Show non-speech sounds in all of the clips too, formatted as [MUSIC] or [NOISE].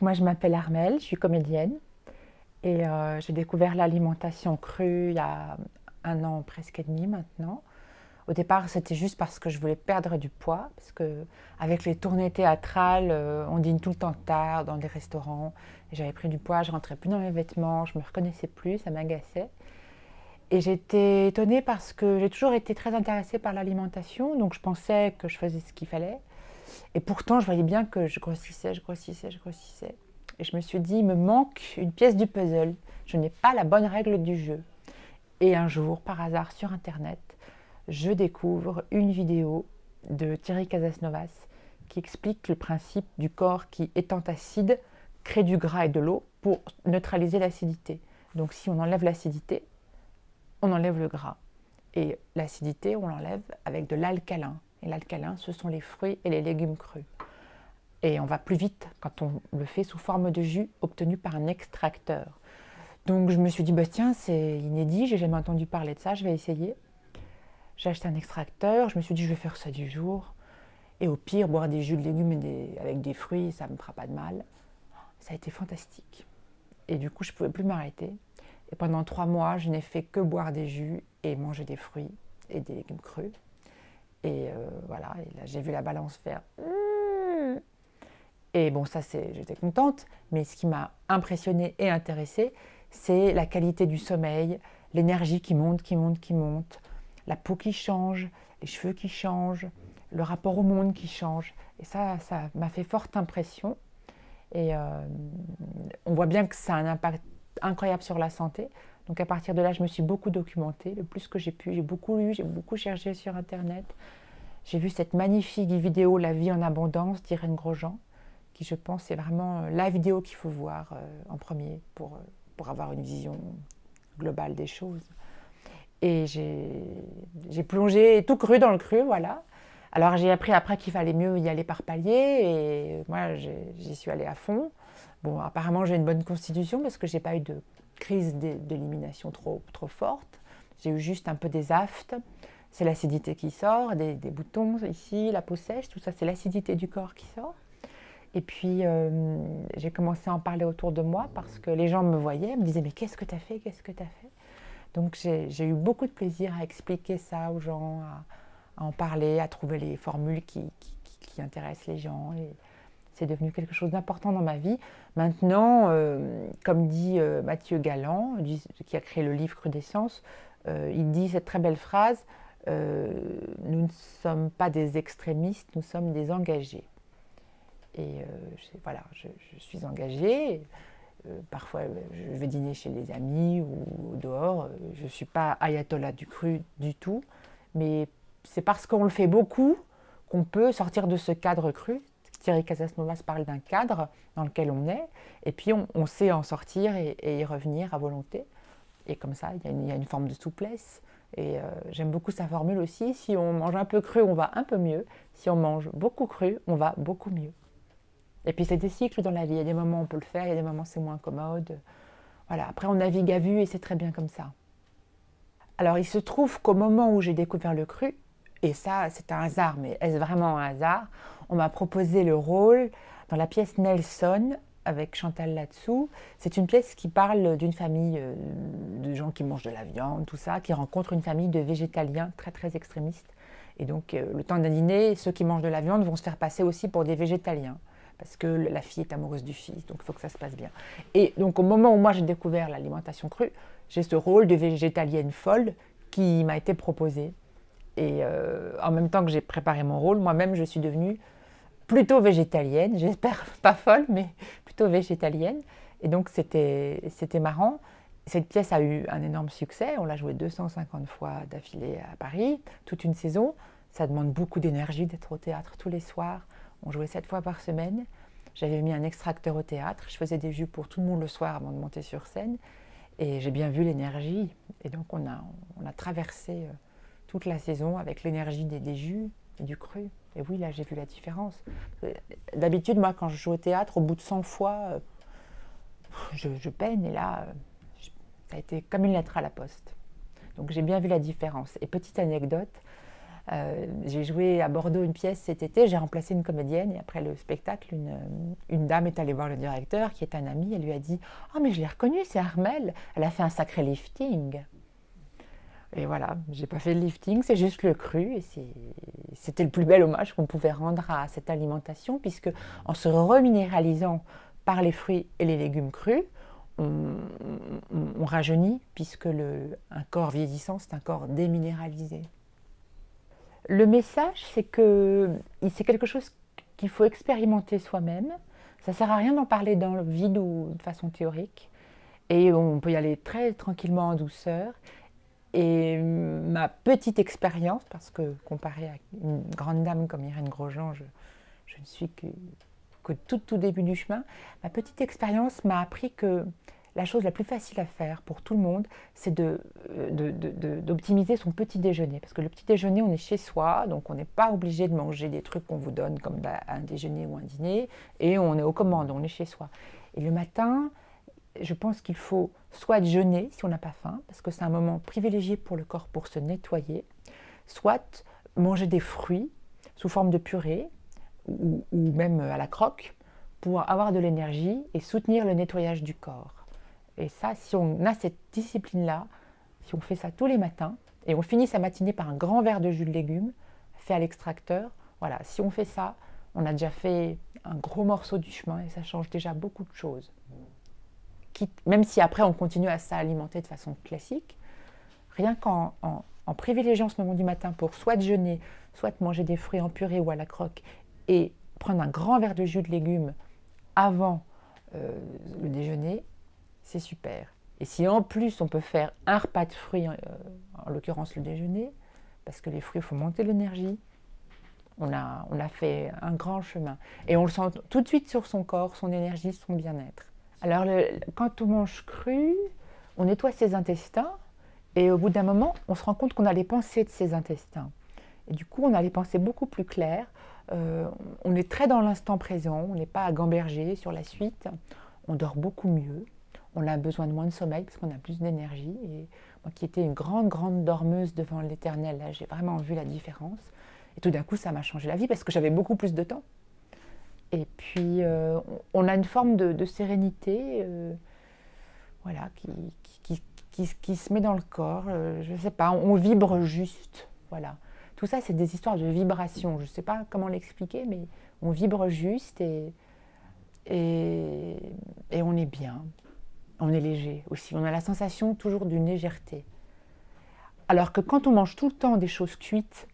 moi, je m'appelle Armelle, je suis comédienne et euh, j'ai découvert l'alimentation crue il y a un an presque et demi maintenant. Au départ, c'était juste parce que je voulais perdre du poids, parce que avec les tournées théâtrales, euh, on dîne tout le temps tard dans des restaurants. J'avais pris du poids, je rentrais plus dans mes vêtements, je me reconnaissais plus, ça m'agaçait. Et j'étais étonnée parce que j'ai toujours été très intéressée par l'alimentation, donc je pensais que je faisais ce qu'il fallait. Et pourtant, je voyais bien que je grossissais, je grossissais, je grossissais. Et je me suis dit, il me manque une pièce du puzzle. Je n'ai pas la bonne règle du jeu. Et un jour, par hasard, sur Internet, je découvre une vidéo de Thierry Casasnovas qui explique le principe du corps qui, étant acide, crée du gras et de l'eau pour neutraliser l'acidité. Donc si on enlève l'acidité, on enlève le gras. Et l'acidité, on l'enlève avec de l'alcalin. L'alcalin, ce sont les fruits et les légumes crus. Et on va plus vite quand on le fait sous forme de jus obtenu par un extracteur. Donc je me suis dit, bah, tiens, c'est inédit, j'ai jamais entendu parler de ça, je vais essayer. J'ai acheté un extracteur, je me suis dit, je vais faire ça du jour. Et au pire, boire des jus de légumes avec des fruits, ça ne me fera pas de mal. Ça a été fantastique. Et du coup, je ne pouvais plus m'arrêter. Et pendant trois mois, je n'ai fait que boire des jus et manger des fruits et des légumes crus. Et euh, voilà, et là j'ai vu la balance faire. Mmh. Et bon, ça, c'est, j'étais contente. Mais ce qui m'a impressionnée et intéressée, c'est la qualité du sommeil, l'énergie qui monte, qui monte, qui monte, la peau qui change, les cheveux qui changent, le rapport au monde qui change. Et ça, ça m'a fait forte impression. Et euh, on voit bien que ça a un impact incroyable sur la santé. Donc à partir de là, je me suis beaucoup documentée, le plus que j'ai pu. J'ai beaucoup lu, j'ai beaucoup cherché sur Internet. J'ai vu cette magnifique vidéo La vie en abondance d'Irène Grosjean, qui je pense est vraiment euh, la vidéo qu'il faut voir euh, en premier pour, euh, pour avoir une vision globale des choses. Et j'ai plongé tout cru dans le cru, voilà. Alors j'ai appris après qu'il fallait mieux y aller par palier et moi j'y suis allée à fond. Bon, apparemment, j'ai une bonne constitution parce que j'ai pas eu de crise d'élimination trop, trop forte. J'ai eu juste un peu des aftes. C'est l'acidité qui sort, des, boutons ici, la peau sèche, tout ça, c'est l'acidité du corps qui sort. Et puis, euh, j'ai commencé à en parler autour de moi parce que les gens me voyaient, me disaient Mais qu'est-ce que tu as fait Qu'est-ce que tu as fait? Donc, j'ai eu beaucoup de plaisir à expliquer ça aux gens, à, en parler, à trouver les formules qui, qui intéressent les gens. C'est devenu quelque chose d'important dans ma vie. Maintenant, euh, comme dit euh, Mathieu Galland, qui a créé le livre Crudescence, euh, il dit cette très belle phrase Nous ne sommes pas des extrémistes, nous sommes des engagés. Et voilà, je, suis engagée. parfois, je vais dîner chez les amis ou dehors. Je ne suis pas ayatollah du cru du tout. Mais c'est parce qu'on le fait beaucoup qu'on peut sortir de ce cadre cru, Thierry Casasnovas parle d'un cadre dans lequel on est, et puis on, sait en sortir et, y revenir à volonté. Et comme ça, il y, a une, forme de souplesse. Et euh, j'aime beaucoup sa formule aussi. Si on mange un peu cru, on va un peu mieux. Si on mange beaucoup cru, on va beaucoup mieux. Et puis c'est des cycles dans la vie. Il y a des moments où on peut le faire, il y a des moments où c'est moins commode. Voilà. Après, on navigue à vue et c'est très bien comme ça. Alors, il se trouve qu'au moment où j'ai découvert le cru, et ça, c'est un hasard, mais est-ce vraiment un hasard? On m'a proposé le rôle dans la pièce Nelson avec Chantal là-dessous. C'est une pièce qui parle d'une famille euh, de gens qui mangent de la viande, tout ça, qui rencontre une famille de végétaliens très très extrémistes. Et donc, euh, le temps d'un dîner, ceux qui mangent de la viande vont se faire passer aussi pour des végétaliens parce que la fille est amoureuse du fils, donc il faut que ça se passe bien. Et donc au moment où moi j'ai découvert l'alimentation crue, j'ai ce rôle de végétalienne folle qui m'a été proposé. Et euh, en même temps que j'ai préparé mon rôle, moi-même, je suis devenue plutôt végétalienne. J'espère [LAUGHS] pas folle, mais plutôt végétalienne. Et donc, c'était marrant. Cette pièce a eu un énorme succès. On l'a jouée 250 fois d'affilée à Paris, toute une saison. Ça demande beaucoup d'énergie d'être au théâtre tous les soirs. On jouait sept fois par semaine. J'avais mis un extracteur au théâtre. Je faisais des jus pour tout le monde le soir avant de monter sur scène. Et j'ai bien vu l'énergie. Et donc, on a, on a traversé euh, toute la saison avec l'énergie des, jus et du cru. Et oui, là, j'ai vu la différence. D'habitude, moi, quand je joue au théâtre, au bout de 100 fois, euh, je, peine. Et là, euh, ça a été comme une lettre à la poste. Donc, j'ai bien vu la différence. Et petite anecdote, Euh, j'ai joué à Bordeaux une pièce cet été, j'ai remplacé une comédienne et après le spectacle, une, une, dame est allée voir le directeur qui est un ami et lui a dit « Oh mais je l'ai reconnue, c'est Armel, elle a fait un sacré lifting ». Et voilà, j'ai pas fait le lifting, c'est juste le cru. Et c'était le plus bel hommage qu'on pouvait rendre à cette alimentation, puisque en se reminéralisant par les fruits et les légumes crus, on, rajeunit, puisque un corps vieillissant, c'est un corps déminéralisé. Le message, c'est que c'est quelque chose qu'il faut expérimenter soi-même. Ça sert à rien d'en parler dans le vide ou de façon théorique. Et on peut y aller très tranquillement en douceur. Et ma petite expérience, parce que comparé à une grande dame comme Irène Grosjean, je, ne suis que, tout, tout début du chemin, ma petite expérience m'a appris que la chose la plus facile à faire pour tout le monde, c'est d'optimiser de, son petit déjeuner. Parce que le petit déjeuner, on est chez soi, donc on n'est pas obligé de manger des trucs qu'on vous donne comme bah, un déjeuner ou un dîner, et on est aux commandes, on est chez soi. Et le matin, je pense qu'il faut soit jeûner si on n'a pas faim, parce que c'est un moment privilégié pour le corps pour se nettoyer, soit manger des fruits sous forme de purée ou, même à la croque pour avoir de l'énergie et soutenir le nettoyage du corps. Et ça, si on a cette discipline-là, si on fait ça tous les matins, et on finit sa matinée par un grand verre de jus de légumes fait à l'extracteur, voilà, si on fait ça, on a déjà fait un gros morceau du chemin et ça change déjà beaucoup de choses même si après on continue à s'alimenter de façon classique, rien qu'en en, privilégiant ce moment du matin pour soit jeûner, soit manger des fruits en purée ou à la croque, et prendre un grand verre de jus de légumes avant euh, le déjeuner, c'est super. Et si en plus on peut faire un repas de fruits, euh, en l'occurrence le déjeuner, parce que les fruits, faut monter l'énergie, on a fait un grand chemin. Et on le sent tout de suite sur son corps, son énergie, son bien-être. Alors, quand on mange cru, on nettoie ses intestins et au bout d'un moment, on se rend compte qu'on a les pensées de ses intestins. Et du coup, on a les pensées beaucoup plus claires. Euh, on est très dans l'instant présent, on n'est pas à gamberger sur la suite. On dort beaucoup mieux. On a besoin de moins de sommeil parce qu'on a plus d'énergie. Et moi qui étais une grande, grande dormeuse devant l'éternel, là, j'ai vraiment vu la différence. Et tout d'un coup, ça m'a changé la vie parce que j'avais beaucoup plus de temps. Et puis, euh, on a une forme de, sérénité euh, voilà, qui, qui, se met dans le corps. Euh, je ne sais pas, on, vibre juste. Voilà. Tout ça, c'est des histoires de vibration. Je ne sais pas comment l'expliquer, mais on vibre juste et, et, et, on est bien. On est léger aussi. On a la sensation toujours d'une légèreté. Alors que quand on mange tout le temps des choses cuites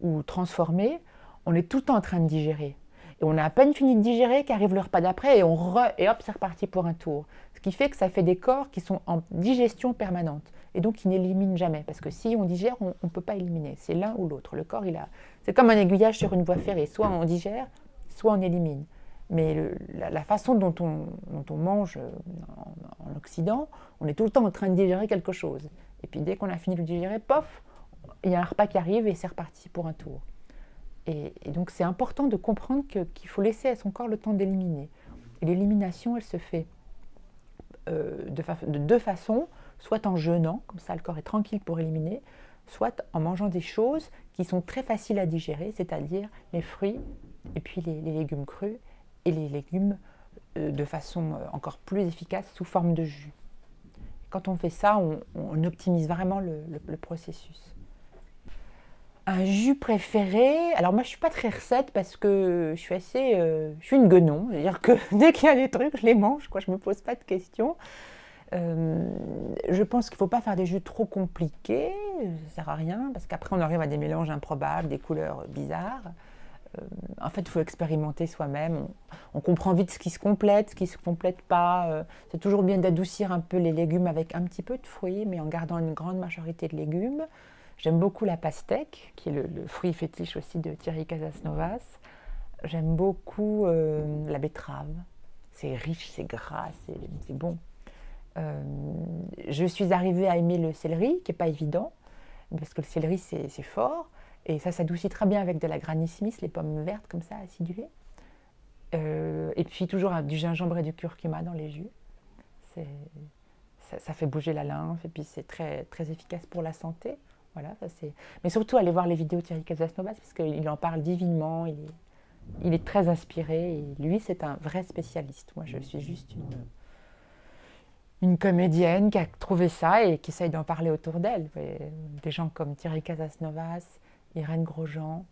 ou transformées, on est tout le temps en train de digérer. Et on a à peine fini de digérer qu'arrive le repas d'après et, on et hop, c'est reparti pour un tour. Ce qui fait que ça fait des corps qui sont en digestion permanente et donc qui n'éliminent jamais. Parce que si on digère, on ne peut pas éliminer. C'est l'un ou l'autre. Le corps, il a. C'est comme un aiguillage sur une voie ferrée. Soit on digère, soit on élimine. Mais la, façon dont on, on mange euh, en, en, Occident, on est tout le temps en train de digérer quelque chose. Et puis dès qu'on a fini de digérer, pof, il y a un repas qui arrive et c'est reparti pour un tour. Et, donc c'est important de comprendre qu'il faut laisser à son corps le temps d'éliminer. L'élimination, elle se fait euh, de, de, deux façons, soit en jeûnant, comme ça le corps est tranquille pour éliminer, soit en mangeant des choses qui sont très faciles à digérer, c'est-à-dire les fruits et puis les, légumes crus et les légumes euh, de façon euh, encore plus efficace sous forme de jus. Quand on fait ça, on, optimise vraiment le processus. Un jus préféré Alors moi je suis pas très recette parce que je suis assez, euh, je suis une guenon, c'est-à-dire que [LAUGHS] dès qu'il y a des trucs, je les mange, quoi. Je me pose pas de questions. Euh, je pense qu'il faut pas faire des jus trop compliqués, ça sert à rien, parce qu'après on arrive à des mélanges improbables, des couleurs bizarres. Euh, en fait, il faut expérimenter soi-même. On, comprend vite ce qui se complète, ce qui se complète pas. c'est toujours bien d'adoucir un peu les légumes avec un petit peu de fruits, mais en gardant une grande majorité de légumes. J'aime beaucoup la pastèque, qui est le, fruit fétiche aussi de Thierry Casasnovas. J'aime beaucoup euh, la betterave. C'est riche, c'est gras, c'est bon. Euh, je suis arrivée à aimer le céleri, qui n'est pas évident, parce que le céleri, c'est fort. Et ça s'adoucit très bien avec de la Granny Smith, les pommes vertes comme ça, acidulées. Euh, et puis toujours du gingembre et du curcuma dans les jus. Ça, fait bouger la lymphe et puis c'est très efficace pour la santé Voilà, ça c'est. Mais surtout, allez voir les vidéos de Thierry Casasnovas parce qu'il en parle divinement. Il est, est très inspiré et lui, c'est un vrai spécialiste. Moi, je suis juste une, comédienne qui a trouvé ça et qui essaye d'en parler autour d'elle. Des gens comme Thierry Casasnovas, Irène Grosjean,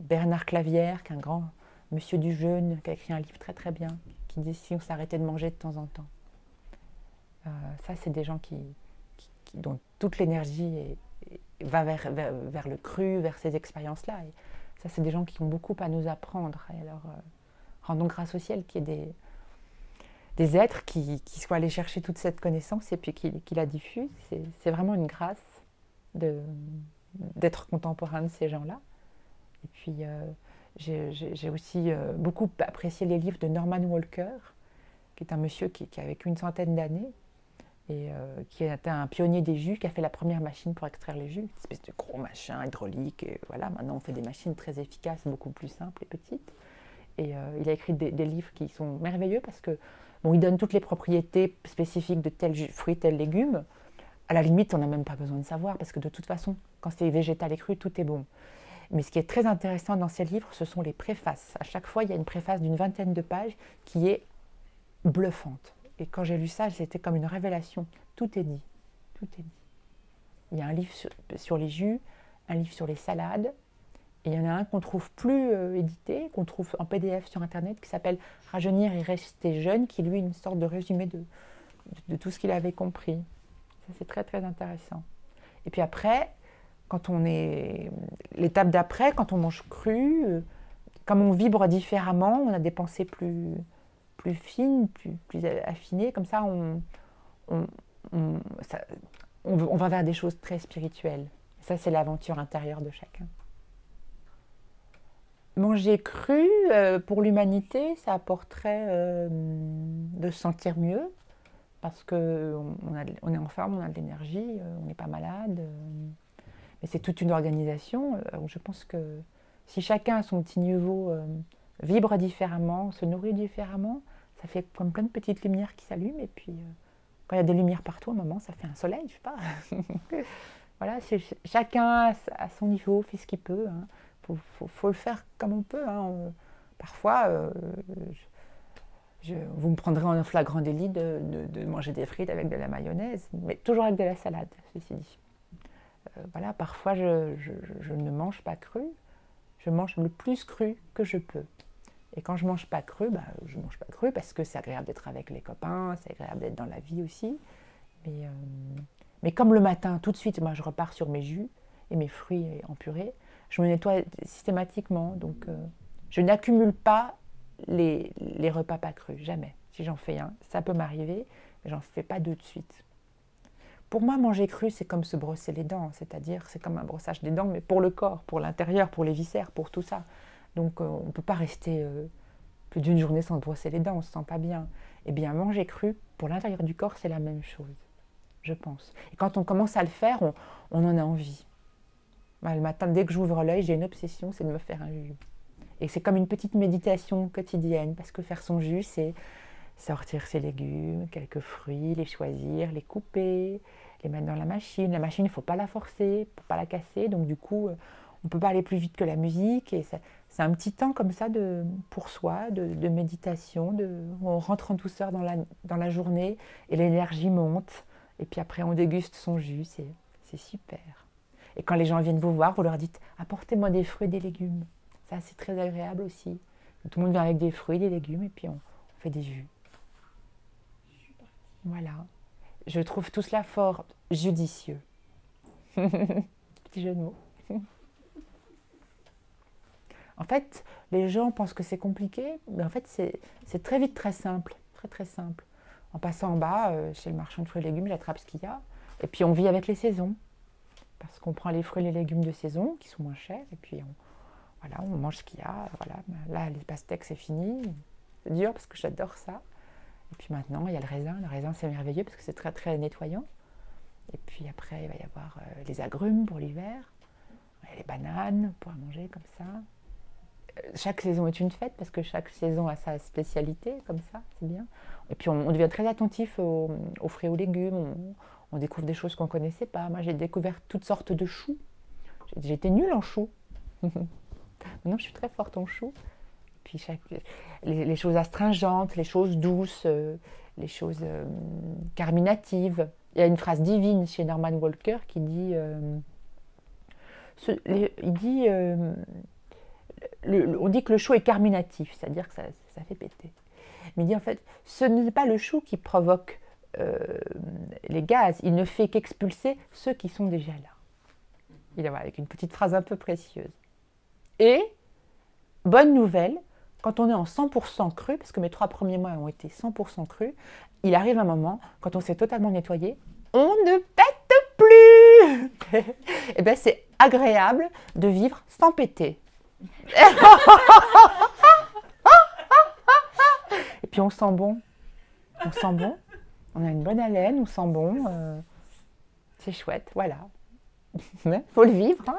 Bernard Clavière, qui est un grand monsieur du jeûne, qui a écrit un livre très très bien, qui dit si on s'arrêtait de manger de temps en temps. Euh, ça, c'est des gens qui, dont toute l'énergie va vers, vers, le cru, vers ces expériences-là. Ça, c'est des gens qui ont beaucoup à nous apprendre. Et alors, euh, rendons grâce au ciel qu'il y ait des, des êtres qui, qui, soient allés chercher toute cette connaissance et puis qui, la diffusent. C'est vraiment une grâce d'être contemporain de ces gens-là. Et puis, euh, j'ai aussi beaucoup apprécié les livres de Norman Walker, qui est un monsieur qui, qui a vécu une centaine d'années et euh, qui était un pionnier des jus, qui a fait la première machine pour extraire les jus, une espèce de gros machin hydraulique. Voilà, maintenant on fait des machines très efficaces, beaucoup plus simples et petites. Et euh, il a écrit des, livres qui sont merveilleux parce que bon, il donne toutes les propriétés spécifiques de tel fruit, tel légume. À la limite, on n'a même pas besoin de savoir parce que de toute façon, quand c'est végétal et cru, tout est bon. Mais ce qui est très intéressant dans ces livres, ce sont les préfaces. À chaque fois, il y a une préface d'une vingtaine de pages qui est bluffante. Et quand j'ai lu ça, c'était comme une révélation. Tout est dit. Tout est dit. Il y a un livre sur, les jus, un livre sur les salades, et il y en a un qu'on trouve plus euh, édité, qu'on trouve en PDF sur Internet, qui s'appelle Rajeunir et rester jeune, qui lui est une sorte de résumé de, tout ce qu'il avait compris. Ça, c'est très, très intéressant. Et puis après, quand on est. L'étape d'après, quand on mange cru, euh, comme on vibre différemment, on a des pensées plus plus fine, plus, affinée. Comme ça on, va vers des choses très spirituelles. Ça, c'est l'aventure intérieure de chacun. Manger cru, euh, pour l'humanité, ça apporterait euh, de se sentir mieux, parce qu'on on, on est en forme, on a de l'énergie, euh, on n'est pas malade. mais c'est toute une organisation. je pense que si chacun à son petit niveau vibre différemment, se nourrit différemment, ça fait comme plein de petites lumières qui s'allument. Et puis, euh, quand il y a des lumières partout, à un moment, ça fait un soleil, je sais pas. [LAUGHS] voilà, chacun à son niveau fait ce qu'il peut. Il hein. faut, le faire comme on peut. Hein. parfois, euh, je, vous me prendrez en flagrant délit de, de, manger des frites avec de la mayonnaise, mais toujours avec de la salade, ceci dit. Euh, voilà, parfois, je, je ne mange pas cru. Je mange le plus cru que je peux. Et quand je mange pas cru, bah, je mange pas cru parce que c'est agréable d'être avec les copains, c'est agréable d'être dans la vie aussi. Mais, euh, mais, comme le matin, tout de suite, moi, je repars sur mes jus et mes fruits en purée, je me nettoie systématiquement. Donc, euh, je n'accumule pas les, les, repas pas crus, jamais. Si j'en fais un, ça peut m'arriver, mais j'en fais pas deux de suite. Pour moi, manger cru, c'est comme se brosser les dents, c'est-à-dire c'est comme un brossage des dents, mais pour le corps, pour l'intérieur, pour les viscères, pour tout ça. Donc euh, on ne peut pas rester euh, plus d'une journée sans brosser les dents, on ne se sent pas bien. Eh bien, manger cru, pour l'intérieur du corps, c'est la même chose, je pense. Et quand on commence à le faire, on, en a envie. le matin, dès que j'ouvre l'œil, j'ai une obsession, c'est de me faire un jus. Et c'est comme une petite méditation quotidienne, parce que faire son jus, c'est sortir ses légumes, quelques fruits, les choisir, les couper, les mettre dans la machine. La machine, il ne faut pas la forcer, pour pas la casser. Donc du coup, on ne peut pas aller plus vite que la musique. Et c'est un petit temps comme ça de, pour soi, de, méditation. De, on rentre en douceur dans la, dans la journée et l'énergie monte. Et puis après, on déguste son jus. C'est super. Et quand les gens viennent vous voir, vous leur dites apportez-moi des fruits et des légumes. Ça, c'est très agréable aussi. Tout le monde vient avec des fruits, des légumes, et puis on, fait des jus. Voilà. Je trouve tout cela fort judicieux. [LAUGHS] Petit jeu de mots. [LAUGHS] En fait, les gens pensent que c'est compliqué, mais en fait, c'est très vite très simple. Très, très simple. En passant en bas, euh, chez le marchand de fruits et légumes, j'attrape ce qu'il y a. Et puis, on vit avec les saisons. Parce qu'on prend les fruits et les légumes de saison, qui sont moins chers, et puis on, voilà, on mange ce qu'il y a. Voilà. Là, les pastèques, c'est fini. C'est dur parce que j'adore ça. Et puis maintenant, il y a le raisin. Le raisin, c'est merveilleux parce que c'est très, très nettoyant. Et puis après, il va y avoir euh, les agrumes pour l'hiver. Les bananes pour manger comme ça chaque saison est une fête parce que chaque saison a sa spécialité, comme ça, c'est bien. Et puis on, devient très attentif aux, fruits et aux légumes, on, découvre des choses qu'on ne connaissait pas. Moi j'ai découvert toutes sortes de choux J'étais nulle en chou. [LAUGHS] Maintenant, je suis très forte en chou. Puis les, choses astringentes, les choses douces, euh, les choses euh, carminatives. Il y a une phrase divine chez Norman Walker qui dit, euh, il dit, on dit que le chou est carminatif, c'est-à-dire que ça, fait péter. Mais il dit en fait, ce n'est pas le chou qui provoque les gaz, il ne fait qu'expulser ceux qui sont déjà là. Il est avec une petite phrase un peu précieuse. Et, bonne nouvelle, quand on est en 100% cru, parce que mes trois premiers mois ont été 100% crus, il arrive un moment, quand on s'est totalement nettoyé, on ne pète plus Et [LAUGHS] eh bien c'est agréable de vivre sans péter. [LAUGHS] Et puis on sent bon. On sent bon. On a une bonne haleine, on sent bon. Euh, c'est chouette, voilà. [LAUGHS] Faut le vivre. Hein